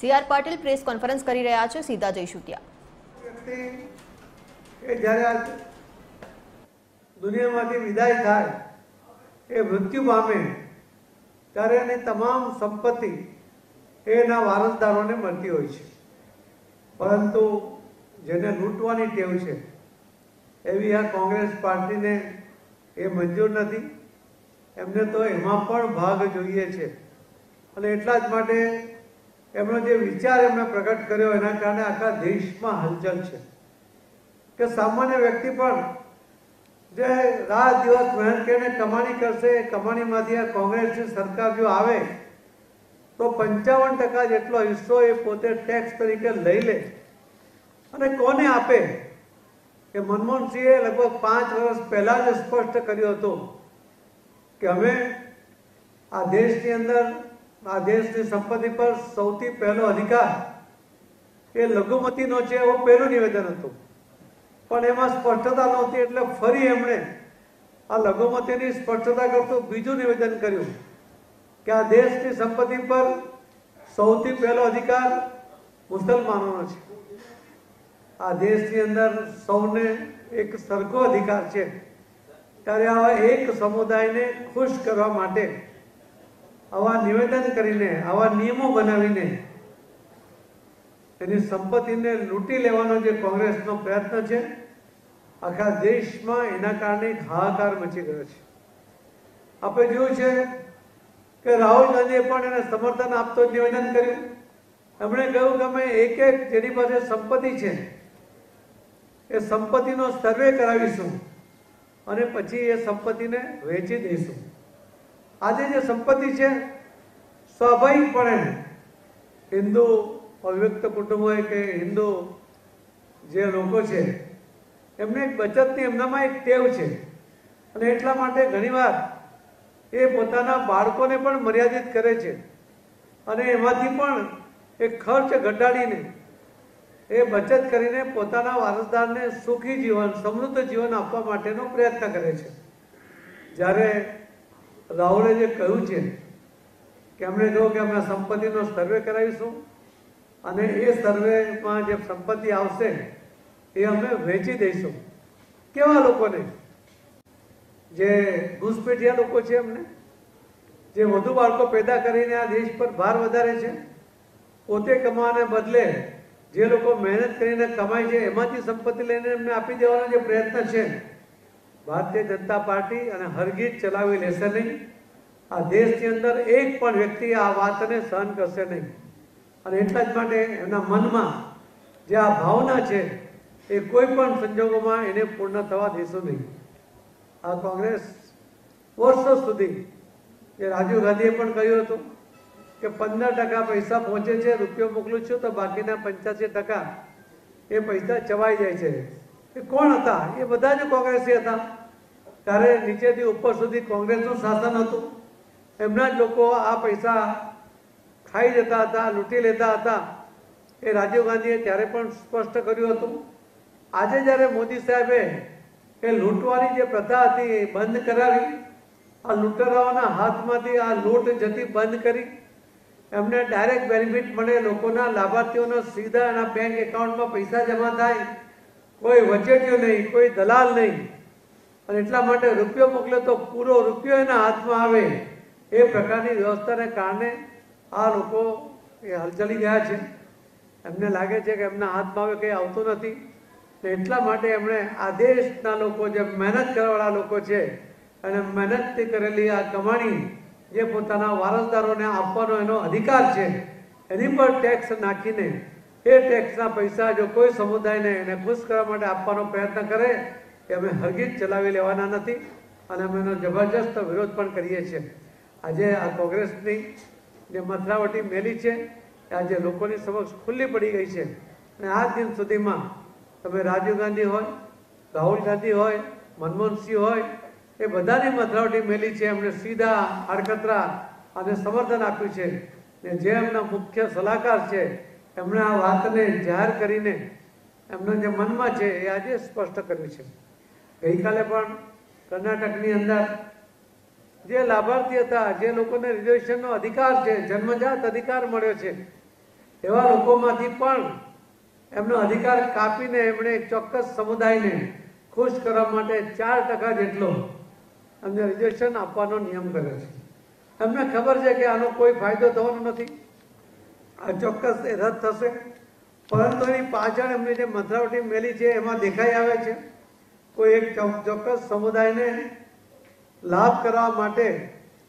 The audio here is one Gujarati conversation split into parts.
C R Patil press conference કરી રહ્યા છે, સીધા જઈશું ત્યાં એ જ્યારે દુનિયામાંથી વિદાય થાય, એ મૃત્યુ પામે, ત્યારે એની તમામ સંપત્તિ એના વારસદારોને મળતી હોય છે. પરંતુ જેને લૂંટવાની ટેવ છે, એવી આ કોંગ્રેસ પાર્ટીને એ મંજૂર નથી. એમને તો એમાં પણ ભાગ જોઈએ છે. અને એટલા જ માટે એમનો જે વિચાર એમણે પ્રગટ કર્યો એના કારણે આખા દેશમાં હલચલ છે. કે સામાન્ય વ્યક્તિ પણ જે રાત દિવસ મહેનત કરીને કમાણી કરશે એ કમાણીમાંથી આ કોંગ્રેસની સરકાર જો આવે, તો પંચાવન ટકા જેટલો હિસ્સો એ પોતે ટેક્સ તરીકે લઈ લે. અને કોને આપે? કે મનમોહનસિંહે લગભગ પાંચ વર્ષ પહેલા જ સ્પષ્ટ કર્યું હતું કે અમે આ દેશની અંદર આ દેશની સંપત્તિ પર સૌથી પહેલો અધિકાર એ લઘુમતીનો છે એવું પહેલું નિવેદન હતું. પણ એમાં સ્પષ્ટતા નહોતી એટલે ફરી એમણે આ લઘુમતીની સ્પષ્ટતા કરતું બીજું નિવેદન કર્યું કે આ દેશની સંપત્તિ પર સૌથી પહેલો અધિકાર મુસલમાનોનો છે. આ દેશની અંદર સૌને એક સરખો અધિકાર છે. ત્યારે આવા એક સમુદાયને ખુશ કરવા માટે આવા નિવેદન કરીને, આવા નિયમો બનાવીને એની સંપત્તિને લૂંટી લેવાનો જે કોંગ્રેસનો પ્રયત્ન છે, આખા દેશમાં એના કારણે હાહાકાર મચી ગયો છે. આપણે જોયું છે કે રાહુલ ગાંધીએ પણ એને સમર્થન આપતો નિવેદન કર્યું. એમણે કહ્યું કે અમે એક એક જેની પાસે સંપત્તિ છે, એ સંપત્તિનો સર્વે કરાવીશું અને પછી એ સંપત્તિને વેચી દઈશું. આજે જે સંપત્તિ છે સ્વાભાવિકપણે હિન્દુ અવ્યક્ત કુટુંબ હોય કે હિન્દુ જે લોકો છે, એમને બચતની એમનામાં એક ટેવ છે. અને એટલા માટે ઘણીવાર એ પોતાના બાળકોને પણ મર્યાદિત કરે છે. અને એમાંથી પણ એ ખર્ચ ઘટાડીને એ બચત કરીને પોતાના વારસદારને સુખી જીવન, સમૃદ્ધ જીવન આપવા માટેનો પ્રયત્ન કરે છે. જ્યારે રાહુલે જે કહ્યું છે કે એમણે કહ્યું કે અમે સંપત્તિનો સર્વે કરાવીશું અને એ સર્વેમાં જે સંપત્તિ આવશે એ અમે વેચી દઈશું. કેવા લોકોને? જે ઘૂસપેઠિયા લોકો છે એમને જે વધુ બાળકો પેદા કરીને આ દેશ પર ભાર વધારે છે, પોતે કમાવાને બદલે જે લોકો મહેનત કરીને કમાય છે, એમાંથી સંપત્તિ લઈને એમને આપી દેવાનો જે પ્રયત્ન છે ભારતીય જનતા પાર્ટી અને હરગીત ચલાવી લેશે નહીં. આ દેશની અંદર એક પણ વ્યક્તિ આ વાતને સહન કરશે નહીં. અને એટલા જ માટે એમના મનમાં જે આ ભાવના છે, એ કોઈ પણ સંજોગોમાં એને પૂર્ણ થવા દેશું નહીં. આ કોંગ્રેસ વર્ષો સુધી જે રાજીવ ગાંધીએ પણ કહ્યું હતું કે પંદર ટકા પૈસા પહોંચે છે, રૂપિયો મોકલું છું તો બાકીના પંચ્યાસી ટકા એ પૈસા ચવાઈ જાય છે. એ કોણ હતા? એ બધા જ કોંગ્રેસી હતા. ત્યારે નીચેથી ઉપર સુધી કોંગ્રેસનું શાસન હતું. એમના જ લોકો આ પૈસા ખાઈ જતા હતા, લૂંટી લેતા હતા. એ રાજીવ ગાંધીએ ત્યારે પણ સ્પષ્ટ કર્યું હતું. આજે જ્યારે મોદી સાહેબે એ લૂંટવાની જે પ્રથા હતી એ બંધ કરાવી, આ લૂંટરાઓના હાથમાંથી આ લૂંટ જતી બંધ કરી, એમને ડાયરેક્ટ બેનિફિટ મળે, લોકોના લાભાર્થીઓના સીધા એના બેંક એકાઉન્ટમાં પૈસા જમા થાય કોઈ વચેટિયો નહીં, કોઈ દલાલ નહીં. અને એટલા માટે રૂપિયો મોકલે તો પૂરો રૂપિયો એના હાથમાં આવે. એ પ્રકારની વ્યવસ્થાને કારણે આ લોકો એ હલચલી ગયા છે. એમને લાગે છે કે એમના હાથમાં હવે કંઈ આવતું નથી. ને એટલા માટે એમણે આ દેશના લોકો જે મહેનત કરવાવાળા લોકો છે, અને મહેનતથી કરેલી આ કમાણી જે પોતાના વારસદારોને આપવાનો એનો અધિકાર છે. એની પર ટેક્સ નાખીને એ ટેક્સના પૈસા જો કોઈ સમુદાયને એને ખુશ કરવા માટે આપવાનો પ્રયત્ન કરે, એ અમે હરગીજ ચલાવી લેવાના નથી અને અમે એનો જબરજસ્ત વિરોધ પણ કરીએ છીએ. આજે આ કોંગ્રેસની જે મથરાવટી મેલી છે, એ આજે લોકોની સમક્ષ ખુલ્લી પડી ગઈ છે. અને આ દિન સુધીમાં તમે રાજીવ ગાંધી હોય, રાહુલ ગાંધી હોય, મનમોહનસિંહ હોય, એ બધાની મથરાવટી મેલી છે, એમણે સીધા આડકતરા અને સમર્થન આપ્યું છે. ને જે એમના મુખ્ય સલાહકાર છે એમણે આ વાતને જાહેર કરીને એમના જે મનમાં છે એ આજે સ્પષ્ટ કર્યું છે. ગઈકાલે પણ કર્ણાટકની અંદર જે લાભાર્થી હતા, જે લોકોને રિઝર્વેશનનો અધિકાર છે, જન્મજાત અધિકાર મળ્યો છે, એવા લોકોમાંથી પણ એમનો અધિકાર કાપીને એમણે ચોક્કસ સમુદાયને ખુશ કરવા માટે ચાર ટકા જેટલો એમને રિઝર્વેશન આપવાનો નિયમ કર્યો છે. એમને ખબર છે કે આનો કોઈ ફાયદો થવાનો નથી. ચોક્કસ એ રદ થશે. પરંતુ એની પાછળ એમની જે મથરાવટી મેલી છે, એમાં દેખાઈ આવે છે કોઈ એક ચોક્કસ સમુદાયને લાભ કરવા માટે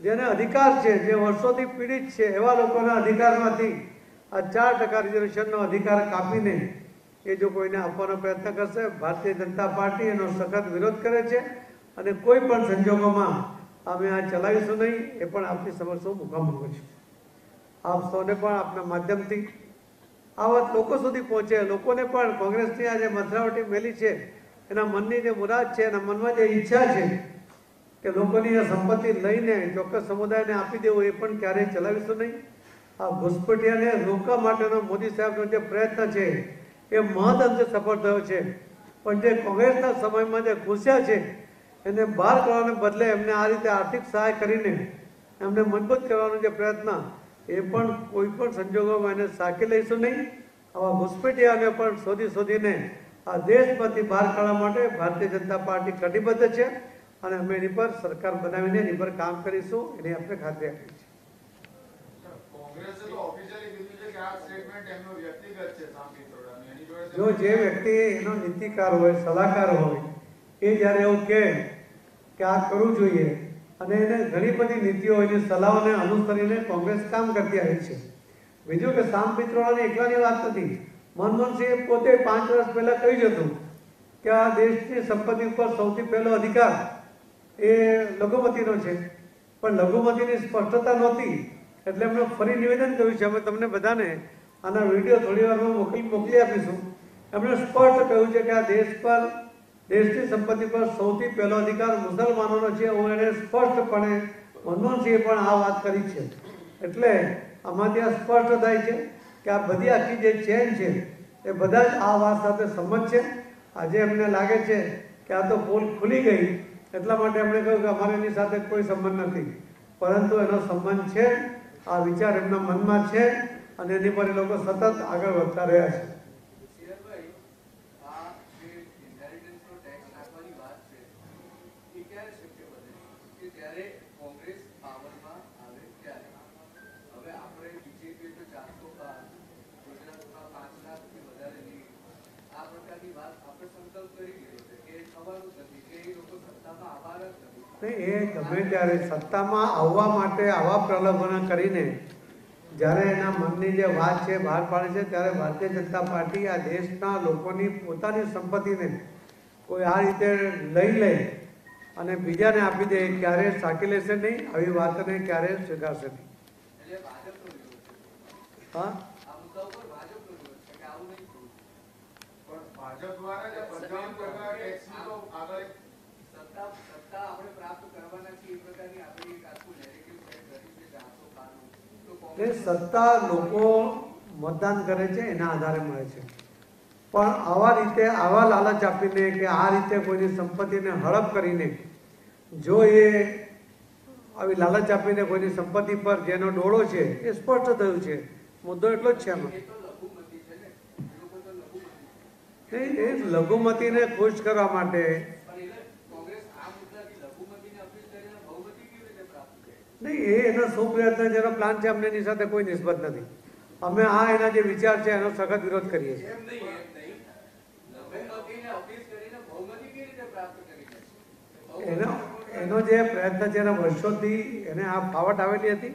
જેને અધિકાર છે, જે વર્ષોથી પીડિત છે, એવા લોકોના અધિકારમાંથી આ ચાર ટકા રિઝર્વેશનનો અધિકાર કાપીને એ જો કોઈને આપવાનો પ્રયત્ન કરશે, ભારતીય જનતા પાર્ટી એનો સખત વિરોધ કરે છે અને કોઈ પણ સંજોગોમાં અમે આ ચલાવીશું નહીં, એ પણ આપની સમક્ષ હું મૂકવા માંગુ છું. આપ સૌને પણ આપના માધ્યમથી આ વાત લોકો સુધી પહોંચે. લોકોને પણ કોંગ્રેસની આ જે મથરાવટી મેલી છે, એના મનની જે મુરાદ છે, એના મનમાં જે ઈચ્છા છે કે લોકોની આ સંપત્તિ લઈને ચોક્કસ સમુદાયને આપી દેવું, એ પણ ક્યારેય ચલાવીશું નહીં. આ ઘુસપટિયાને રોકવા માટેનો મોદી સાહેબનો જે પ્રયત્ન છે, એ મહદ અંશે સફળ થયો છે. પણ જે કોંગ્રેસના સમયમાં જે ઘૂસ્યા છે, એને બહાર કરવાને બદલે એમને આ રીતે આર્થિક સહાય કરીને એમને મજબૂત કરવાનો જે પ્રયત્ન એ પણ કોઈ પણ સંજોગોમાં એને સાકી લઈશું નહીં. આવા ઘુસપેટિયાને પણ શોધી શોધીને આ દેશમાંથી બહાર કાઢવા માટે ભારતીય જનતા પાર્ટી કટિબદ્ધ છે અને અમે એની પર સરકાર બનાવીને એની પર કામ કરીશું એની આપણે ખાતરી આપી છે જો જે વ્યક્તિ એનો નીતિકાર હોય સલાહકાર હોય એ જ્યારે એવું કહે કે આ કરવું જોઈએ અને એને ઘણી બધી નીતિઓ એની સલાહોને અનુસરીને કોંગ્રેસ કામ કરતી આવી છે. બીજું કે સામ પિત્રોડાની એકલાની વાત નથી. મનમોહનસિંહે પોતે પાંચ વર્ષ પહેલા કહ્યું હતું કે આ દેશની સંપત્તિ ઉપર સૌથી પહેલો અધિકાર એ લઘુમતીનો છે. પણ લઘુમતીની સ્પષ્ટતા નહોતી, એટલે એમણે ફરી નિવેદન કર્યું છે. અમે તમને બધાને આના વીડિયો થોડી વારમાં મોકલી મોકલી આપીશું. એમણે સ્પષ્ટ કહ્યું છે કે આ દેશ પર દેશની સંપત્તિ પર સૌથી પહેલો અધિકાર મુસલમાનોનો છે. એવું એણે સ્પષ્ટપણે મનમોહનસિંહે પણ આ વાત કરી છે. એટલે આમાંથી આ સ્પષ્ટ થાય છે કે આ બધી આખી જે ચેન છે, એ બધા જ આ વાત સાથે સંમત છે. આજે એમને લાગે છે કે આ તો પોલ ખુલી ગઈ, એટલા માટે એમણે કહ્યું કે અમારે એની સાથે કોઈ સંબંધ નથી. પરંતુ એનો સંબંધ છે, આ વિચાર એમના મનમાં છે અને એની પર એ લોકો સતત આગળ વધતા રહ્યા છે શિરભાઈ, આ જે inheritance નો tax નાખવાની વાત છે, એ ક્યારે શક્ય બને? કે જ્યારે કોંગ્રેસ પાવરમાં આવે ત્યારે. હવે આપણે BJP તો 405, ગુજરાતમાં પાંચ લાખથી વધારે લીડ. આ પ્રકારની વાત આપણે સંકલ્પ કરી લીધો છે કે એ થવાનું જ નથી, કે એ લોકો સત્તામાં આવવાના જ નથી. ને એ ગમે ત્યારે સત્તામાં આવવા માટે આવા પ્રલોભન કરીને જ્યારે એના મનની જે વાત છે, બહાર પાડે છે, ત્યારે ભારતીય જનતા પાર્ટી આ દેશના લોકોની પોતાની સંપત્તિને કોઈ આ રીતે લઈ લે અને બીજાને આપી દે ક્યારે સાકી લેશે નહીં, આવી વાતને ક્યારેય સ્વીકારશે નહીં. હા ભાજપ દ્વારા એક સત્તા લોકો મતદાન કરે છે એના આધારે મળે છે. પણ આવા રીતે આવા લાલચ આપીને કે આ રીતે કોઈની સંપત્તિને હડપ કરીને જો એ આવી લાલચ આપીને કોઈની સંપત્તિ પર જેનો ડોળો છે એ સ્પષ્ટ થયું છે. મુદ્દો એટલો જ છે એમાં. એ લઘુમતીને ખુશ કરવા માટે પણ એટલે કોંગ્રેસ આ મુદ્દાથી લઘુમતીને અપીલ કરીને બહુમતી કેવી રીતે પ્રાપ્ત કરે નહીં એ એનો શું પ્રયત્ન છે એનો પ્લાન છે અમને એની સાથે કોઈ નિસ્બત નથી. અમે આ એના જે વિચાર છે એનો સખત વિરોધ કરીએ છીએ. એનો એનો જે પ્રયત્ન છે એના વર્ષોથી એને આ ફાવટ આવેલી હતી.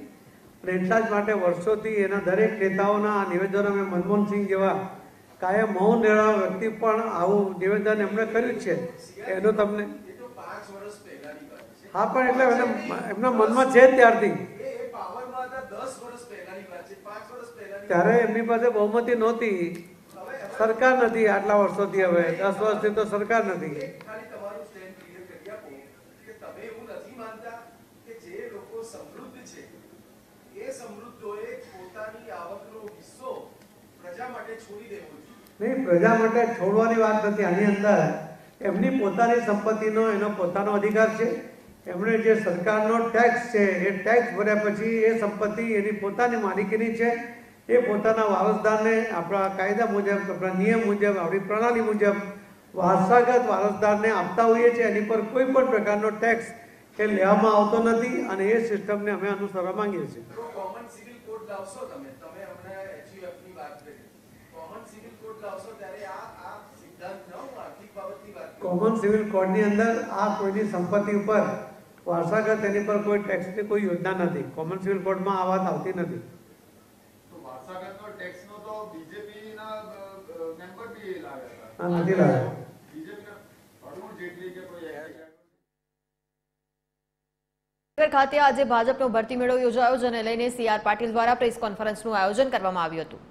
અને એટલા જ માટે વર્ષોથી એના દરેક નેતાઓના આ નિવેદનો અમે મનમોહનસિંહ જેવા કાયમ મૌન રહેવા વ્યક્તિ પણ આવું નિવેદન એમણે કર્યું છે. એનો તમને પાંચ વર્ષ પહેલાની હા, પણ એટલે એને એમના મનમાં છે ત્યારથી. ત્યારે એમની પાસે બહુમતી નહોતી. સરકાર નથી આટલા વર્ષોથી હવે. દસ વર્ષથી તો સરકાર નથી. નહીં, પ્રજા માટે છોડવાની વાત નથી. આની અંદર એમની પોતાની સંપત્તિનો, એનો પોતાનો અધિકાર છે. એમણે જે સરકારનો ટેક્સ છે એ ટેક્સ ભર્યા પછી એ સંપત્તિ એની પોતાની માલિકીની છે એ પોતાના વારસદારને આપણા કાયદા મુજબ આપણા નિયમ મુજબ આપણી પ્રણાલી મુજબ વારસાગત વારસદારને આપતા હોઈએ છીએ. એની પર કોઈ પણ પ્રકારનો ટેક્સ કે લેવામાં આવતો નથી અને એ સિસ્ટમને અમે અનુસરવા માંગીએ છીએ. કોમન સિવિલ કોડ લાવશો તમે? તમે હમણાં HUF વાત કરી. કોમન સિવિલ કોડ લાવશો ત્યારે આ આ સિદ્ધાંત ન આર્થિક બાબતની વાત કોમન સિવિલ કોડની અંદર આ કોઈની સંપત્તિ ઉપર વારસાગત તેની પર કોઈ ટેક્સની કોઈ યોજના નથી. કોમન સિવિલ કોડમાં આ વાત આવતી નથી. લાવ્યા ખાતે આજે ભાજપનો ભરતી મેળો યોજાયો જેને લઈને સીઆર પાટીલ દ્વારા પ્રેસ કોન્ફરન્સનું આયોજન કરવામાં આવ્યું હતું.